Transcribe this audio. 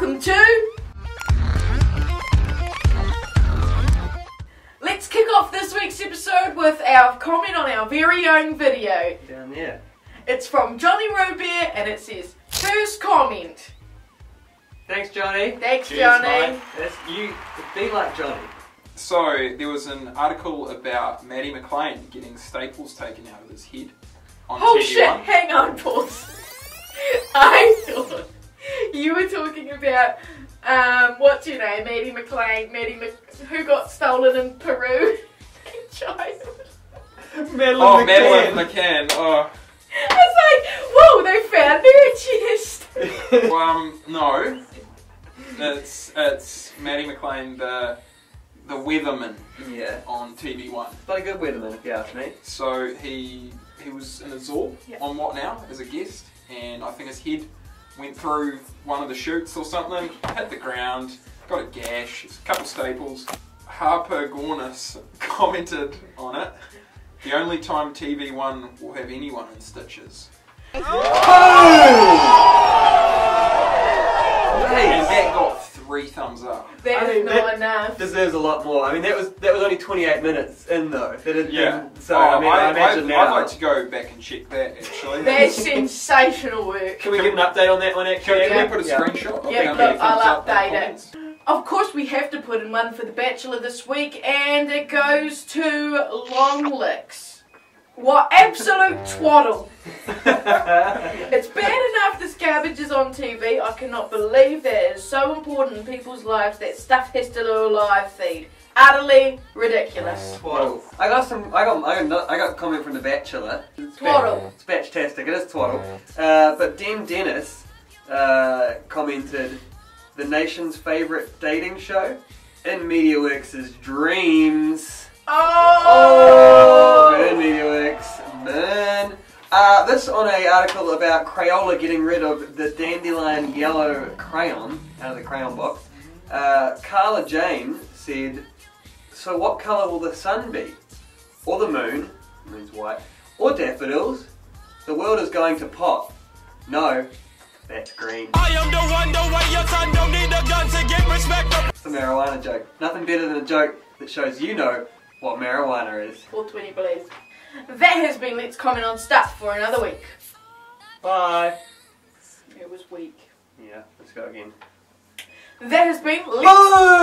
welcome to. Let's kick off this week's episode with our comment on our very own video. Down there. It's from Johnny Robear and it says, First comment. Thanks, Johnny. Thanks, Cheers, Johnny. That's you. Be like Johnny. So there was an article about Matty McLean getting staples taken out of his head on Oh TV shit, One. hang on, pause. About, um, what's your name? Maddie McLean, Maddie Mc, who got stolen in Peru? Child. Madeline Oh, Madeline McCann. Oh, I was like, whoa, they found her chest. well, um, no. It's it's Matty McLean, the the weatherman yeah. on TV One. But a good weatherman, if you ask me. So he he was in a Zorb Yeah. on What Now as a guest, and I think his head went through one of the chutes or something, hit the ground, got a gash, a couple staples. Harper Gornis commented on it. The only time TV One will have anyone in stitches. And that got three thumbs up. That I is mean, not that- enough. Deserves a lot more. I mean, that was that was only 28 minutes in though. That had Yeah. been- so Oh, I mean, I, I, imagine would now. like to go back and check that actually. That's sensational work. Can we get an update on that one? Can, Actually, can Yeah. we put a Yeah. screenshot? of Yeah, look, I'll up update it. Of course, we have to put in one for The Bachelor this week, and it goes to Long Licks. What absolute twaddle. It's bad enough this garbage is on TV. I cannot believe that it is so important in people's lives that stuff has to do a live feed. Utterly ridiculous. Twaddle. I got some. I got. I got. I got comment from the Bachelor. Twaddle. It's batch-tastic. It is twaddle. Uh, but Den Dennis uh, commented, "The nation's favourite dating show in MediaWorks' dreams." Uh, this on a article about Crayola getting rid of the dandelion yellow crayon out of the crayon box. Uh, Carla Jane said, "So what colour will the sun be? Or the moon? Moon's white. Or daffodils? The world is going to pop. No, that's green." I am the one, the way your son don't need a gun to get respect. It's a marijuana joke. Nothing better than a joke that shows you know what marijuana is. 420 please. That has been Let's Comment on Stuff for another week. Bye. It was weak. Yeah, let's go again. That has been Let's Boom!